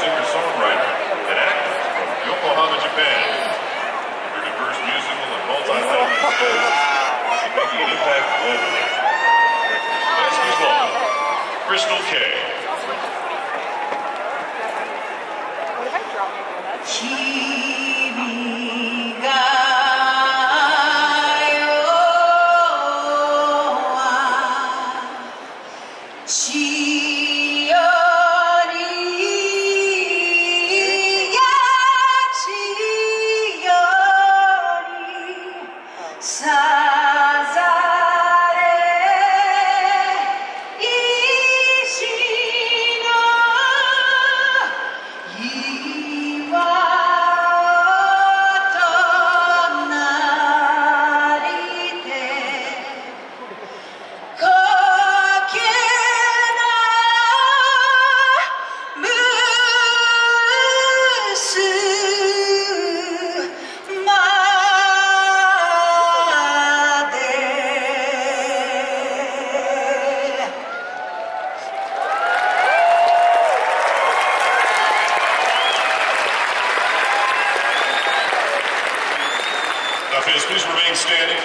singer-songwriter and actor from Yokohama, Japan. Her diverse musical and multi-language skills are making an impact globally. Last result, Crystal Kay. She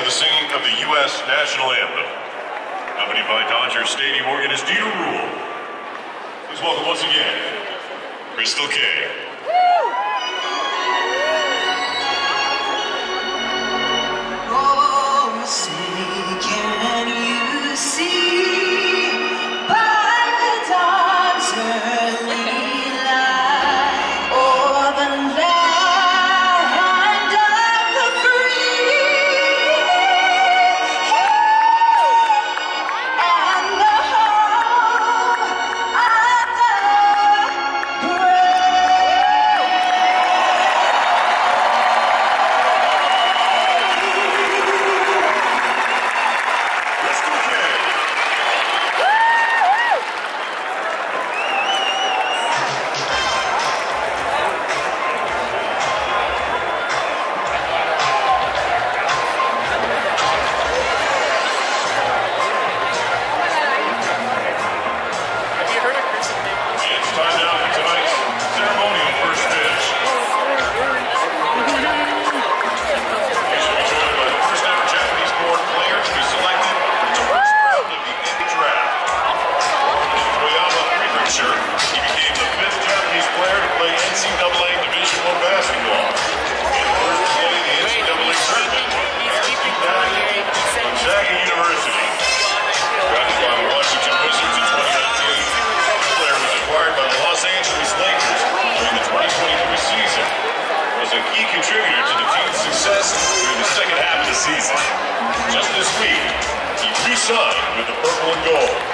for the singing of the U.S. National Anthem, accompanied by Dodger Stadium organist Dieter Ruehle. Please welcome once again, Crystal Kay. shine with the purple and gold.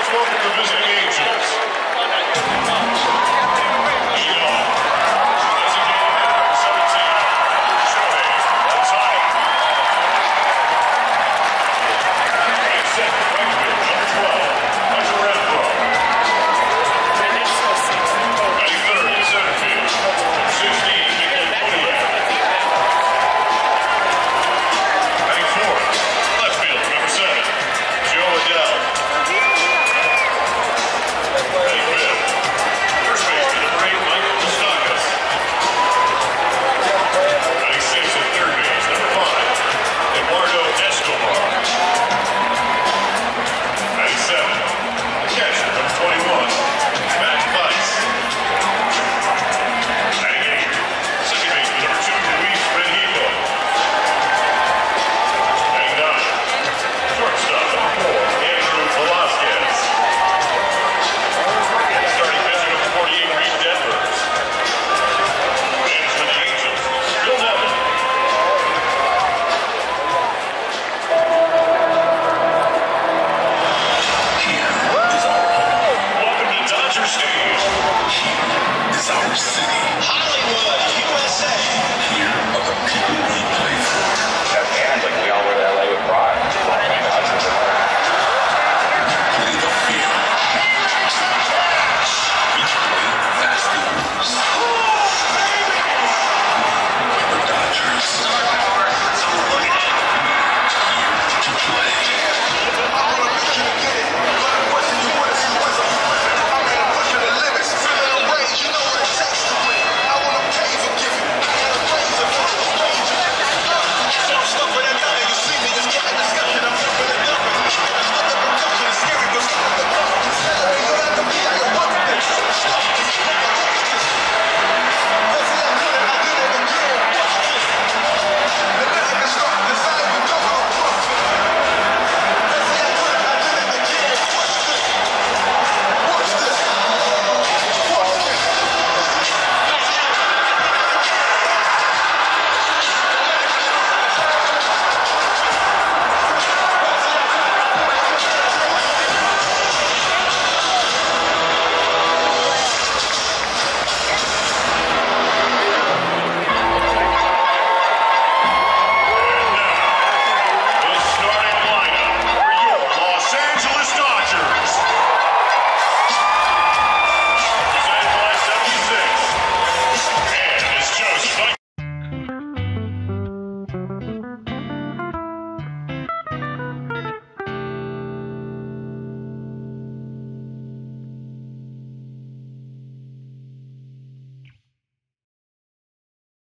Please welcome the visiting angels.